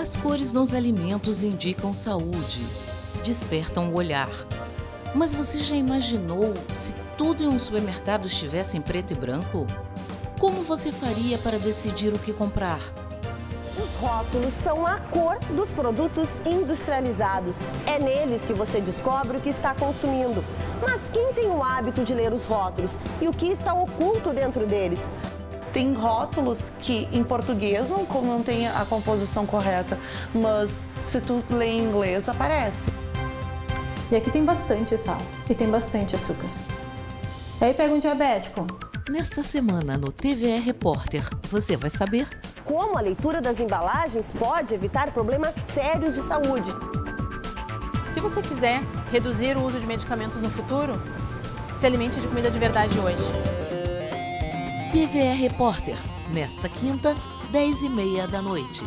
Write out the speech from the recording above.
As cores nos alimentos indicam saúde, despertam o olhar. Mas você já imaginou se tudo em um supermercado estivesse em preto e branco? Como você faria para decidir o que comprar? Os rótulos são a cor dos produtos industrializados. É neles que você descobre o que está consumindo. Mas quem tem o hábito de ler os rótulos e o que está oculto dentro deles? Tem rótulos que em português não, não tem a composição correta, mas se tu lê em inglês aparece. E aqui tem bastante sal e tem bastante açúcar. E aí pega um diabético. Nesta semana no TVE Repórter, você vai saber como a leitura das embalagens pode evitar problemas sérios de saúde. Se você quiser reduzir o uso de medicamentos no futuro, se alimente de comida de verdade hoje. TVE Repórter, nesta quinta, 10 e meia da noite.